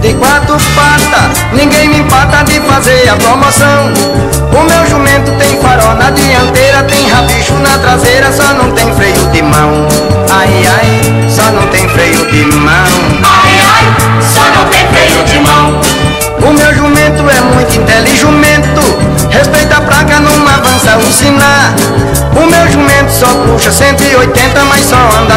de quatro patas, ninguém me empata de fazer a promoção. O meu jumento tem farol na dianteira, tem rabicho na traseira, só não tem freio de mão. Ai ai, só não tem freio de mão. Ai ai, só não tem freio de mão. O meu jumento é muito inteligente, respeita a praga, não avança o sinal. O meu jumento só puxa 180, mas só anda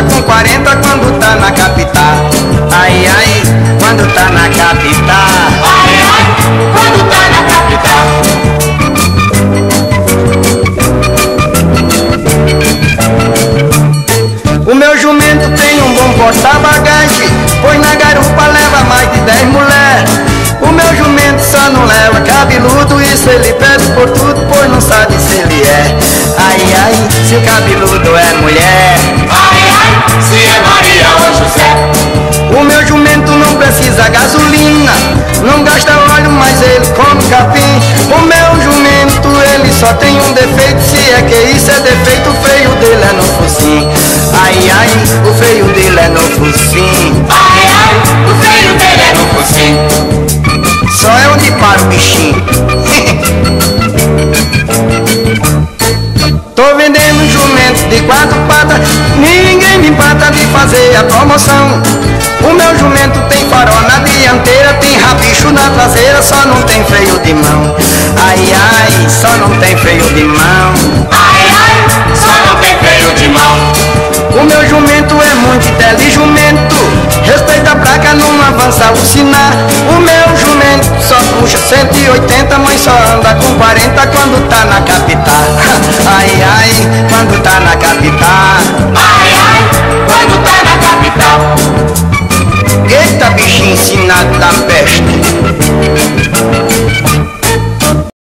ele pede por tudo, pois não sabe se ele é. Ai ai, se o cabeludo é mulher. Ai ai, se é Maria ou José. O meu jumento não precisa gasolina, não gasta óleo, mas ele come capim. O meu jumento, ele só tem um defeito, se é que isso é defeito, o freio dele é no focinho. Ai ai, de quatro patas, ninguém me empata de fazer a promoção. O meu jumento tem farol na dianteira, tem rabicho na traseira, só não tem freio de mão. Ai ai, só não tem freio de mão. Ai ai, só não tem freio de mão. O meu jumento é muito inteligente, respeita a placa, não avança o sinal. O meu jumento só puxa 180, mas só anda com 40 quando tá na capital. Ai ai, tá na capital. Ai, ai, quando tá na capital. Eita, bichinho ensinado da peste.